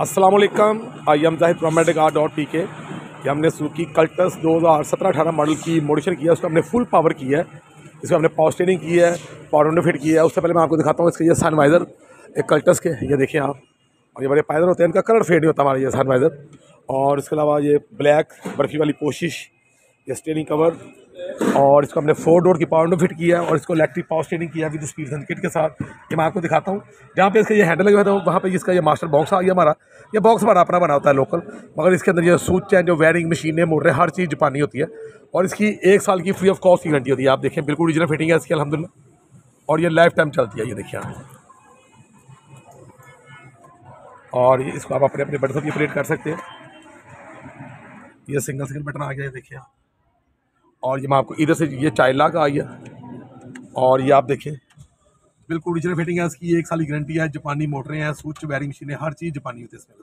वालेकुम I am Zahid प्रोमेटिक R dot P K. हमने सुजुकी कल्टस दो हज़ार सत्रह अठारह मॉडल की मॉडिशन किया उसको हमने फुल पावर की है। इसको हमने पावर स्टेरिंग की है, पावर विंडो फिट किया है। उससे पहले मैं आपको दिखाता हूँ, इसके ये सनवाइज़र, एक कल्टस के, ये देखें आप। और ये बड़े पायदर होते हैं, इनका कलर फेड नहीं होता हमारा ये सनवाइज़र। और इसके अलावा ये ब्लैक बर्फ़ी वाली कोशिश, ये स्टेरिंग कवर और इसको हमने फोर डोर की पावर विंडो फिट किया है और इसको इलेक्ट्रिक पावर स्टेरिंग किया विद स्पीड किट के साथ। ये मैं आपको दिखाता हूँ। जहाँ पे इसका ये हैंडल लगे थे, वहाँ पे इसका ये मास्टर बॉक्स आ गया हमारा। ये बॉक्स हमारा अपना बना होता है लोकल मगर इसके अंदर ये सूच है जो वायरिंग मशीनें मोटरें हर चीज़ जापानी होती है। और इसकी एक साल की फ्री ऑफ़ कॉस्ट की गारंटी होती है। आप देखें, बिल्कुल ओरिजिनल फिटिंग है इसकी अलहमदिल्ला और ये लाइफ टाइम चलती है, ये देखिए आप। और इसको आप अपने अपने बटन से ऑपरेट कर सकते हैं। ये सिंगल सिंगल बटन आ गया देखिए आप। और ये मैं आपको इधर से ये चाइल्ड का आई है और ये आप देखें, बिल्कुल ओरिजिनल फिटिंग है, इसकी एक साल की गारंटी है, जापानी मोटरें हैं स्विच वायरिंग मशीनें हर चीज़ जापानी होती है इसमें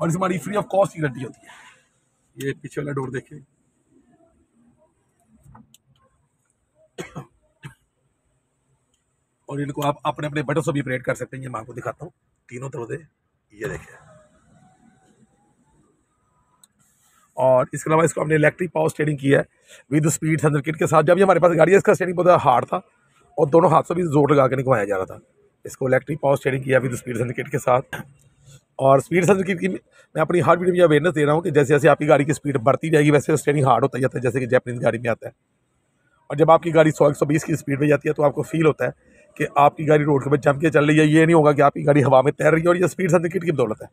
और इसमें हमारी फ्री ऑफ़ कॉस्ट की गारंटी होती है। ये पीछे वाला डोर देखें। और इनको आप अपने अपने बटन से भी ऑपरेट कर सकते हैं, ये मैं आपको दिखाता हूँ। तीनों दरवाजे ये देखें। और इसके अलावा इसको हमने इलेक्ट्रिक पावर स्टेयरिंग किया है विद स्पीड हंड्रेड किट के साथ। जब ये हमारे पास गाड़ी है, इसका स्टेयरिंग बहुत हार्ड था और दोनों हाथ से भी ज़ोर लगा के घुमाया जा रहा था। इसको इलेक्ट्रिक पावर स्टेयरिंग किया विद स्पीड हंड्रेड किट के साथ। और स्पीड हंड्रेड किट की मैं अपनी हर वीडियो में अवेयरनेस दे रहा हूँ कि जैसे जैसे आपकी गाड़ी की स्पीड बढ़ती जाएगी, वैसे स्टेयरिंग हार्ड होता जाता है, जैसे कि जैपनीज गाड़ी में आता है। और जब आपकी गाड़ी सौ, एक सौ बीस की स्पीड में जाती है तो आपको फील होता है कि आपकी गाड़ी रोड के ऊपर जम के चल रही है। ये नहीं होगा कि आपकी गाड़ी हवा में तैर रही है और ये स्पीड हंड्रेड किट की बदौलत है।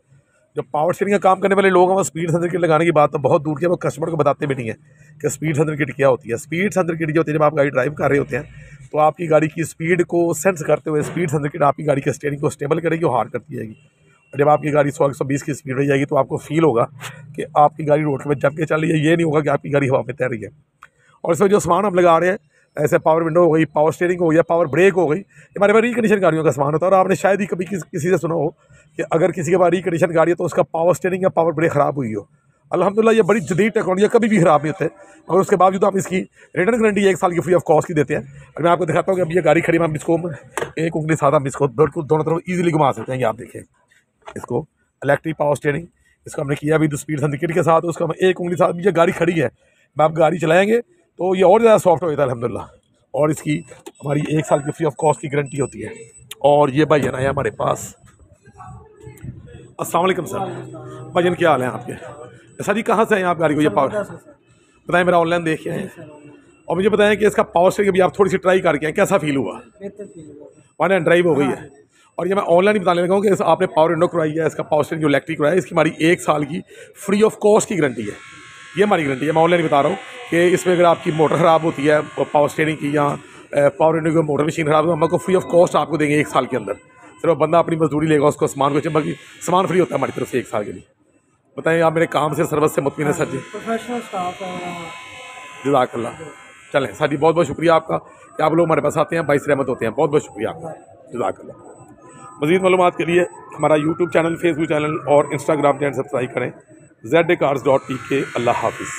जो पावर स्टेरिंग का काम करने वाले लोग हैं, वो स्पीड सेंसर किट लगाने की बात तो बहुत दूर की वो कस्टमर को बताते भी नहीं है कि स्पीड सेंसर किट क्या होती है। स्पीड सेंसर किट जो होती है, जब आप गाड़ी ड्राइव कर रहे होते हैं तो आपकी गाड़ी की स्पीड को सेंस करते हुए स्पीड सेंसर किट आपकी गाड़ी के स्टेयरिंग को स्टेबल करेगी और हार्ड करती जाएगी। और जब आपकी गाड़ी सौ, एक सौ बीस की स्पीड में जाएगी तो आपको फील होगा कि आपकी गाड़ी रोड में जम के चल रही है। ये नहीं होगा कि आपकी गाड़ी हवा में तैर रही है। और इसमें जो सामान हम लगा रहे हैं ऐसे पावर विंडो हो गई पावर स्टेयरिंग हो गया पावर ब्रेक हो गई हमारे पास रिकंडीशन गाड़ियों का सामान होता है। और आपने शायद ही कभी किस, किसी से सुना हो कि अगर किसी के पास रिकंडीशन गाड़ी है तो उसका पावर स्टेयरिंग या पावर ब्रेक ख़राब हुई हो। अलहमदिल्ला ये बड़ी जदीद टेक्नोलॉजी कभी भी ख़राब नहीं होते। और उसके बावजूद हम इसकी रिटर्न गारंटी एक साल की फ्री ऑफ़ कॉस्ट की देते हैं। और मैं आपको दिखाता हूँ कि अभी ये गाड़ी खड़ी हम इसको एक उंगली सादा हम इसको बिल्कुल दोनों तरफ़ ईजिली घुमा सकते हैं। ये आप देखें इसको इलेक्ट्रिक पावर स्टेयरिंग इसको हमने किया अभी स्पीड संदिकेट के साथ उसका हम एक उंगली साथ ये गाड़ी खड़ी है। मैं आप गाड़ी चलाएँगे तो ये और ज़्यादा सॉफ्ट हो जाता है अलहमदिल्ला। और इसकी हमारी एक साल की फ्री ऑफ़ कॉस्ट की गारंटी होती है। और ये भाई है हमारे पास। अस्सलाम वालेकुम सर। भाईजन क्या हाल है आपके? सर जी कहाँ से हैं आप गाड़ी को? ये पावर बताएँ मेरा ऑनलाइन देखे हैं और मुझे बताएँ कि इसका पावर स्टेरिंग अभी आप थोड़ी सी ट्राई करके हैं कैसा फील हुआ? वन एंड ड्राइव हो गई है। और ये मैं ऑनलाइन बताने लगा हूँ कि आपने पावर विंडो करवाई है इसका पावर स्टेरिंग जो इलेक्ट्रिक कराया है इसकी हमारी एक साल की फ्री ऑफ़ कॉस्ट की गारंटी है। ये हमारी गारंटी है। मैं ऑनलाइन बता रहा हूँ कि इसमें अगर आपकी मोटर ख़राब होती है पावर स्टेयरिंग की या पावर विंडो की मोटर मशीन ख़राब हो हमको फ्री ऑफ़ कॉस्ट आपको देंगे एक साल के अंदर। सिर्फ़ बंदा अपनी मजदूरी लेगा उसको सामान को बाकी सामान फ्री होता है हमारी तरफ़ से एक साल के लिए। बताएँ आप मेरे काम से सर्विस से मुतमिन है सर जी। जजाकल्ला। चलें सर जी बहुत बहुत शुक्रिया आपका कि आप लोग हमारे पास आते हैं बाईस रहमत होते हैं। बहुत बहुत शुक्रिया आपका। जजाकल्ला। मज़ीद मालूम के लिए हमारा यूट्यूब चैनल फेसबुक चैनल और इंस्टाग्राम चैनल सब्सक्राइब करें। Z A cars dot E K अल्लाह हाफिज़